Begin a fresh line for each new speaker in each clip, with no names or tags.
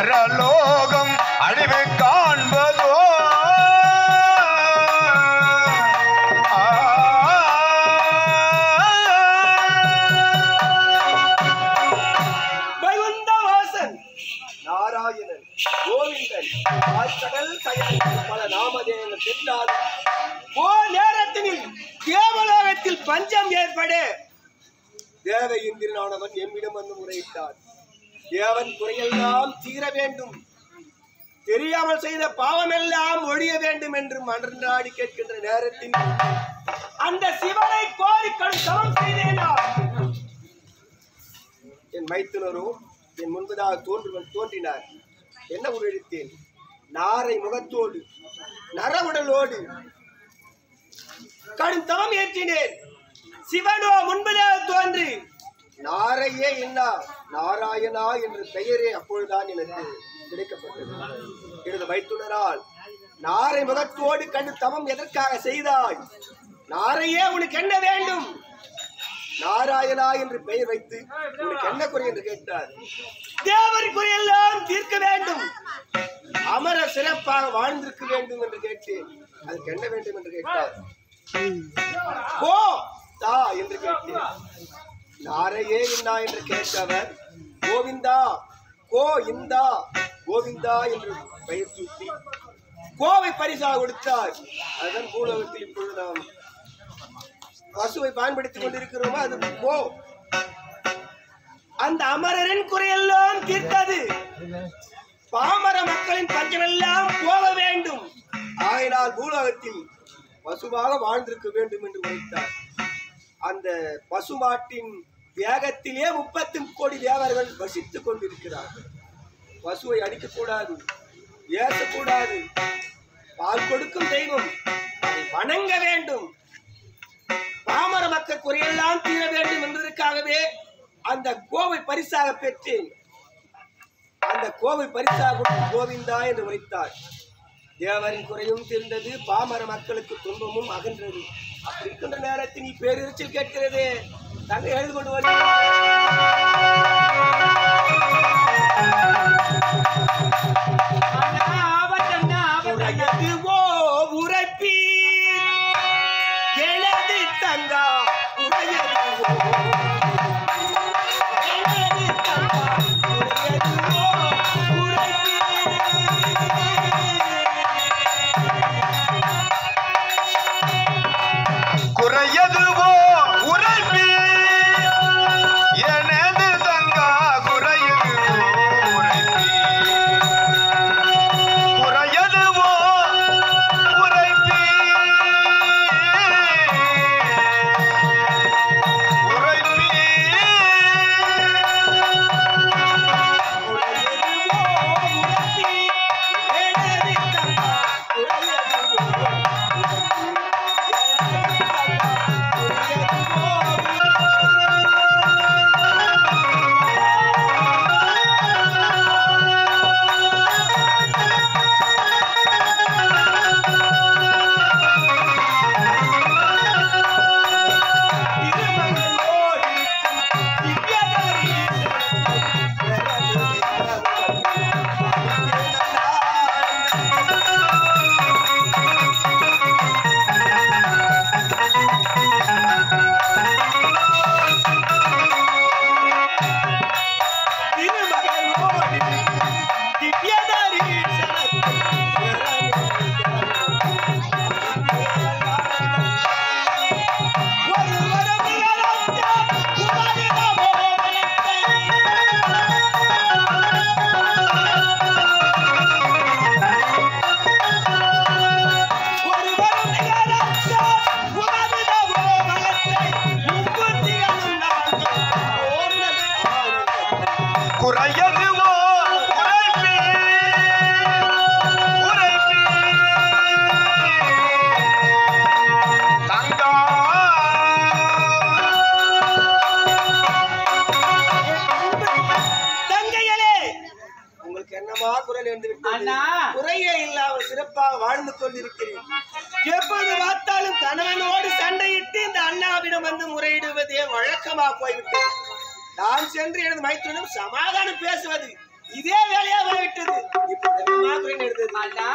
அமரலோகம் அழிவு காண்பதோ?
நாராயணன் கோவிந்தன் ஆழ்கடல் கயல் பல நாமதேவன் சென்றார் ஓ நேரத்தினில் தேவலோகத்தில் பஞ்சம் ஏற்பட. தேவ இந்திரனானவன் எம்மிடம் வந்து முறையிட்டார் தேவன் குறையெல்லாம் தீர வேண்டும். தெரியாமல் செய்த பாவமெல்லாம் ஒழிய வேண்டும் என்று மன்றாடி கேட்கின்ற நேரத்தில் அந்த சிவனை கோரிக்கணும் சமம் செய்தேனா? என் மைத்துனரும் என் முன்பதாக தோன்று தோன்றினார். என்ன உருவெடுத்தேன் நாரை முகத்தோடு நரவுடலோடு கடும் தவம் ஏற்றினேன். சிவனோ முன்பதாக தோன்றி நாரையே இல்லா நாராயணா என்ற பெயரே அப்பொழுதுதான் எனக்கு கிடைக்கப்பட்டது. எனது மைத்துனரால் நாரை முகத்தோடு கண்டு தவம் எதற்காக செய்தாய்? நாரையே உனக்கு என்ன வேண்டும்? நாராயணா என்று பெயர் வைத்து உனக்கு என்ன குறை என்று கேட்டார். தேவர் குறையெல்லாம் தீர்க்க வேண்டும். அமர சிறப்பாக வாழ்ந்திருக்க வேண்டும் என்று கேட்டேன். அதுக்கு என்ன வேண்டும் என்று கேட்டார். போ தா என்று கேட்டேன். யாரையே இன்னா என்று கேட்டவர் கோவிந்தா கோ இந்தா கோவிந்தா என்று பெயர் சூட்டி கோவை பரிசாக கொடுத்தார். அதுதான் பூலோகத்தில் இப்பொழுது நாம் பசுவை பயன்படுத்திக் கொண்டிருக்கிறோமோ? அது கோ. அந்த அமரரின் குறையெல்லாம் தீர்த்தது. பாமர மக்களின் பஞ்சமெல்லாம் போக வேண்டும். ஆயினால் பூலோகத்தில் பசுவாக வாழ்ந்திருக்க வேண்டும் என்று உரைத்தார். அந்த பசுமாட்டின் வேகத்திலே முப்பத்தி கோடி தேவர்கள் வசித்துக் கொண்டிருக்கிறார்கள். பசுவை அடிக்கக்கூடாது ஏசக்கூடாது பால் கொடுக்கும் தெய்வம் அதை வணங்க வேண்டும். பாமர மக்கள் குறையெல்லாம் தீர வேண்டும் என்பதற்காகவே அந்த கோவை பரிசாக பெற்றேன். அந்த கோவை பரிசாக கோவிந்தா என்று உரைத்தார். தேவரின் குறையும் தீர்ந்தது பாமர மக்களுக்கு துன்பமும் அகன்றது. இருக்கின்ற நேரத்தில் நீ பேரிரைச்சல் கேட்கிறது தங்கை எழுது கொண்டு வர சமாதானம் பேசுவது இதே வேலையா
அண்ணா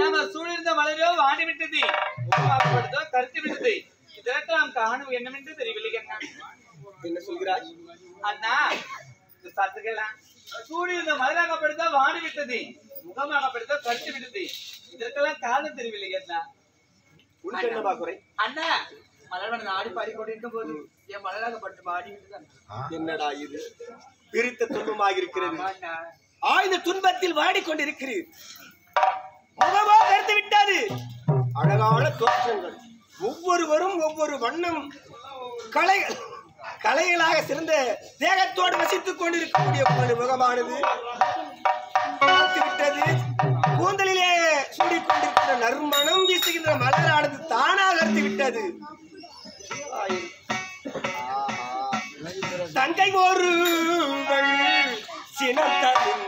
நம்ம சூழ்நிலை மலரோ வாடி விட்டது உருவாக்கப்படுதோ கருத்து விட்டது இதற்கு நாம் காணும் என்னவென்று தெரியவில்லை அண்ணா.
என்ன சொல்கிறாய்?
அண்ணா இந்த சத்துக்கலாம் சூழ்நிலை மலராகப்படுதோ வாடி விட்டது முகமாகப்படுதோ கருத்து விட்டது இதற்கெல்லாம் காரணம் தெரியவில்லை அண்ணா.
உனக்கு என்னமா குறை
அண்ணா மலர்வன் ஆடி பாடி கொண்டிருக்கும் போது என் மலராகப்பட்டு வாடி விட்டது
என்னடா இது? பிரித்த துன்பமாக இருக்கிறது ஆழ்ந்த துன்பத்தில் வாடிக்கொண்டிருக்கிறீர். முகமோ கருத்து விட்டாரு அழகான தோற்றங்கள். ஒவ்வொருவரும் ஒவ்வொரு வண்ணம் கலைகள் கலைகளாக சிறந்த தேகத்தோடு வசித்துக் கொண்டிருக்கக்கூடிய உங்களுடைய முகமானது. விட்டது கூந்தலிலே சூடிக்கொண்டிருக்கிற நறுமணம் வீசுகின்ற மலரானது தானாக கருத்து விட்டது வாழ்க்கை ஒருவள் சினத்தலின்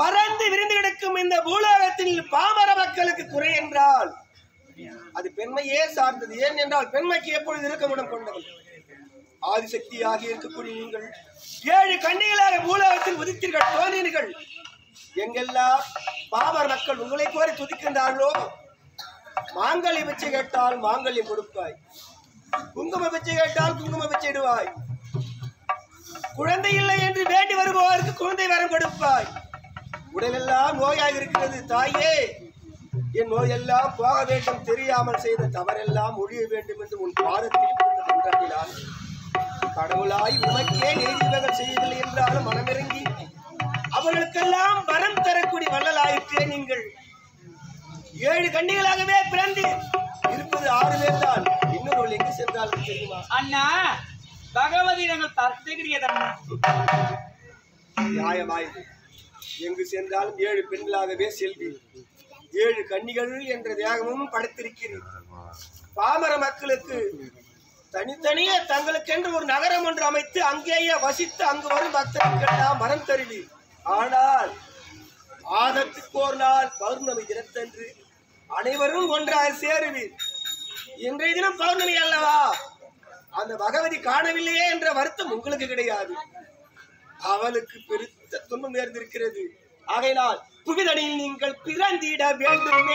பறந்து விரிந்து கிடக்கும் இந்த பூலோகத்தில் பாமர மக்களுக்கு குறை என்றால்? அது பெண்மையே சார்ந்தது. ஏன் என்றால் பெண்மைக்கு எப்பொழுது இருக்க முடம் கொண்டவள் ஆதிசக்தியாக இருக்கக்கூடிய நீங்கள் ஏழு கண்ணிகளாக பூலோகத்தில் உதித்தீர்கள் தோன்றினீர்கள். எங்கெல்லாம் பாமர மக்கள் உங்களை கோரி துதிக்கின்றார்களோ மாங்கல்ய பிச்சை கேட்டால் மாங்கல்யம் கொடுப்பாய். குங்கும பிச்சை கேட்டால் குங்கும பிச்சை இடுவாய். குழந்தை இல்லை என்று வேண்டி வருபவருக்கு குழந்தை வரம் கொடுப்பாய். உடலெல்லாம் நோயாக இருக்கிறது தாயே. என் நோயெல்லாம் போக வேண்டும் தெரியாமல் செய்த தவறெல்லாம் ஒழிய வேண்டும் என்று உன் பாதத்தில் கடவுளாய் உனக்கே நீதிபதிகள் செய்யவில்லை என்றாலும் மனமிறங்கி அவர்களுக்கெல்லாம் வரம் தரக்கூடிய வள்ளலாயிற்றே நீங்கள். ஏழு கண்ணிகளாகவே பிறந்து இருப்பது ஆறு பேர் தான் இன்னொரு எங்கு சென்றாலும் தெரியுமா?
அண்ணா பகவதி நாங்கள் தர்த்திக்கிறீங்க அண்ணா
நியாயமாயது எங்கு சென்றாலும் ஏழு பெண்களாகவே செல்வி. ஏழு கன்னிகள் என்ற தியாகமும் படைத்திருக்கிறேன். பாமர மக்களுக்கு தனித்தனியே தங்களுக்கென்று ஒரு நகரம் ஒன்று அமைத்து அங்கேயே வசித்து அங்கு வரும் பக்தர்களுக்கெல்லாம் மரம் தருவி. ஆனால் மாதத்துக்கு ஒரு நாள் பௌர்ணமி தினத்தன்று அனைவரும் ஒன்றாக சேருவீர். இன்றைய தினம் பௌர்ணமி அல்லவா? அந்த பகவதி காணவில்லையே என்ற வருத்தம் உங்களுக்கு கிடையாது. அவளுக்கு பெருத்த துன்பம் நேர்ந்திருக்கிறது. ஆகையினால் புவிதனில் நீங்கள் பிறந்திட வேண்டும்.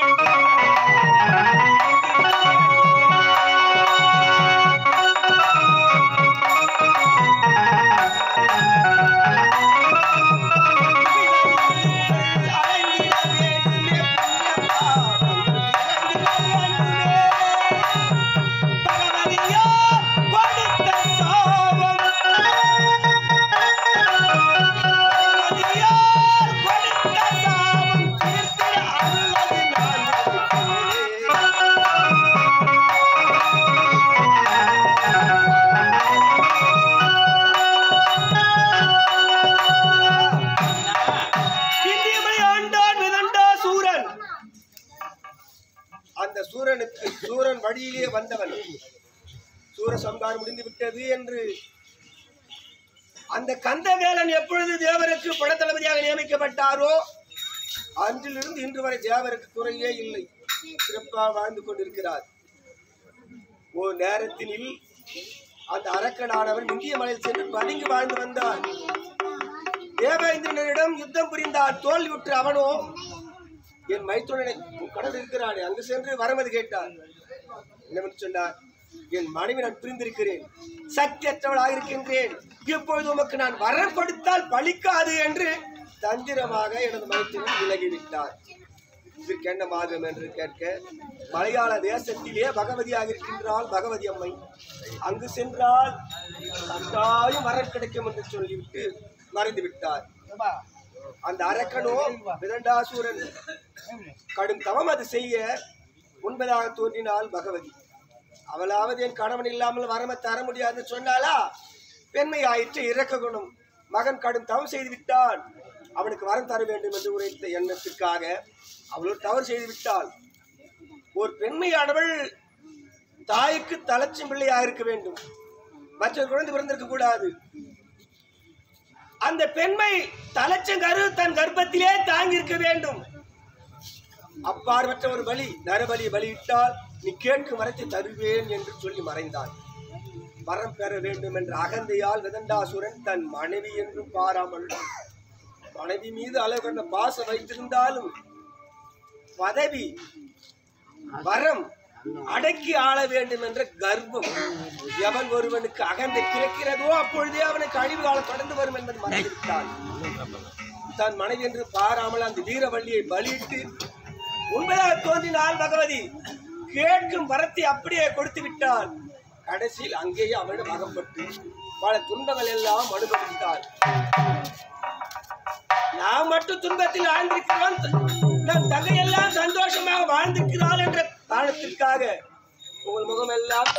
அந்த சூரனுக்கு சூரன் வழியிலே வந்தவன். சூர சம்காரம் முடிந்து விட்டது என்று அந்த கந்தவேலன் எப்பொழுது தேவருக்கு படத்தளபதியாக நியமிக்கப்பட்டாரோ அன்றிலிருந்து இன்று வரை தேவருக்கு குறையே இல்லை. சிறப்பாக வாழ்ந்து கொண்டிருக்கிறார். ஓ நேரத்தினில் அந்த அரக்கனானவன் இந்திய மலையில் சென்று பதுங்கி வாழ்ந்து வந்தான். தேவேந்திரனிடம் யுத்தம் புரிந்தார். தோல்வியுற்ற அவனோ என் மைத்துனனை கடல் இருக்கிறானே அங்கு சென்று வரமது கேட்டார். என்னவென்று சொன்னார்? என் மனைவி நான் பிரிந்திருக்கிறேன். சத்தியற்றவளாக இருக்கின்றேன் இப்பொழுது உமக்கு நான் வரம் கொடுத்தால் பலிக்காது என்று தந்திரமாக எனது மைத்துடன் விலகிவிட்டார். இதற்கு என்ன மாதம் என்று கேட்க மலையாள தேசத்திலே பகவதியாக இருக்கின்றாள் பகவதி அம்மை அங்கு சென்றால் கட்டாயம் வரம் கிடைக்கும் என்று சொல்லிவிட்டு மறைந்து விட்டார் அந்த அரக்கனோ விரண்டாசூரன் கடும் தவம் அது செய்ய உண்பதாக தோன்றினாள் பகவதி. அவளாவது என் கணவன் இல்லாமல் வரம தர முடியாது சொன்னாலா பெண்மை ஆயிற்று இறக்க குணம். மகன் கடும் தவம் செய்து விட்டான். அவனுக்கு வரம் தர வேண்டும் என்று உரைத்த எண்ணத்திற்காக அவளோடு தவறு செய்து விட்டாள். ஒரு பெண்மையானவள் தாய்க்கு தலைச்சும் பிள்ளையாக இருக்க வேண்டும். மற்ற குழந்தை பிறந்திருக்க கூடாது. அந்த பெண்மை தலைச்சங்கரு தன் கர்ப்பத்திலே தாங்கி இருக்க வேண்டும். அப்பாற்பட்ட ஒரு பலி நரபலி பலியிட்டால் நீ கேட்கும் வரத்தை தருவேன் என்று சொல்லி மறைந்தான். வரம் பெற வேண்டும் என்ற அகந்தையால் விதண்டாசுரன் தன் மனைவி என்றும் பாராமல் மனைவி மீது அளவு கொண்ட பாசம் வைத்திருந்தாலும் பதவி வரம் அடக்கி ஆள வேண்டும் என்ற கர்வம் எவன் ஒருவனுக்கு அகந்தை கிடைக்கிறதோ அப்பொழுதே அவனுக்கு அழிவு காலம் தொடர்ந்து வரும் என்பது மறைந்துவிட்டான். தன் மனைவி என்று பாராமல் அந்த வீரவள்ளியை பலியிட்டு உண்மையாக தோன்றினாள் பகவதி கேட்கும் வரத்தை அப்படியே கொடுத்து விட்டாள். கடைசியில் அங்கேயே அவரிடம் அகப்பட்டு பல துன்பங்கள் எல்லாம் அனுபவித்தாள். நான் மட்டும் துன்பத்தில் ஆழ்ந்திருக்கிறோம் நம் தங்கையெல்லாம் சந்தோஷமாக வாழ்ந்திருக்கிறாள் என்ற காரணத்திற்காக உங்கள் முகமெல்லாம்